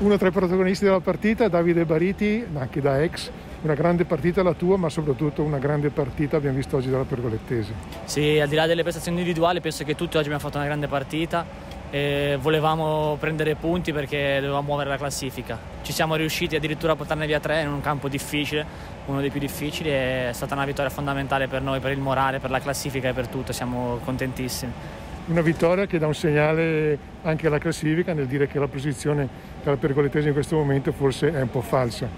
Uno tra i protagonisti della partita, Davide Bariti, anche da ex, una grande partita la tua, ma soprattutto una grande partita abbiamo visto oggi dalla Pergolettese. Sì, al di là delle prestazioni individuali, penso che tutti oggi abbiamo fatto una grande partita. Volevamo prendere punti perché dovevamo muovere la classifica. Ci siamo riusciti addirittura a portarne via tre in un campo difficile, uno dei più difficili, è stata una vittoria fondamentale per noi, per il morale, per la classifica e per tutto. Siamo contentissimi una vittoria che dà un segnale anche alla classifica nel dire che la posizione della pergolettese in questo momento forse è un po' falsa.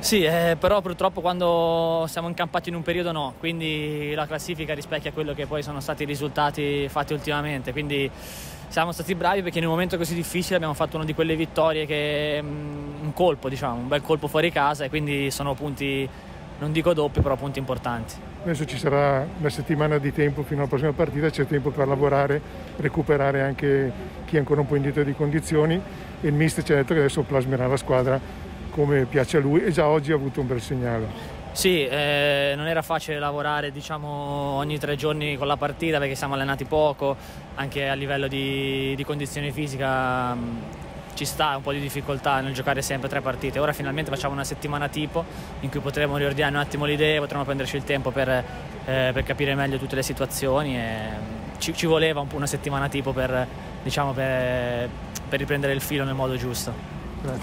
Sì, eh, però purtroppo quando siamo incampati in un periodo no, quindi la classifica rispecchia quello che poi sono stati i risultati fatti ultimamente, quindi siamo stati bravi perché in un momento così difficile abbiamo fatto una di quelle vittorie che mm, un colpo, diciamo, un bel colpo fuori casa e quindi sono punti non dico doppi, però punti importanti. Adesso ci sarà una settimana di tempo fino alla prossima partita, c'è tempo per lavorare, recuperare anche chi è ancora un po' indietro di condizioni e il mister ci ha detto che adesso plasmerà la squadra come piace a lui e già oggi ha avuto un bel segnale. Sì, eh, non era facile lavorare diciamo, ogni tre giorni con la partita perché siamo allenati poco, anche a livello di, di condizione fisica ci sta un po' di difficoltà nel giocare sempre tre partite. Ora finalmente facciamo una settimana tipo in cui potremo riordinare un attimo le idee, potremo prenderci il tempo per, eh, per capire meglio tutte le situazioni e ci, ci voleva un una settimana tipo per, diciamo, per, per riprendere il filo nel modo giusto.